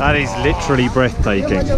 That is literally breathtaking.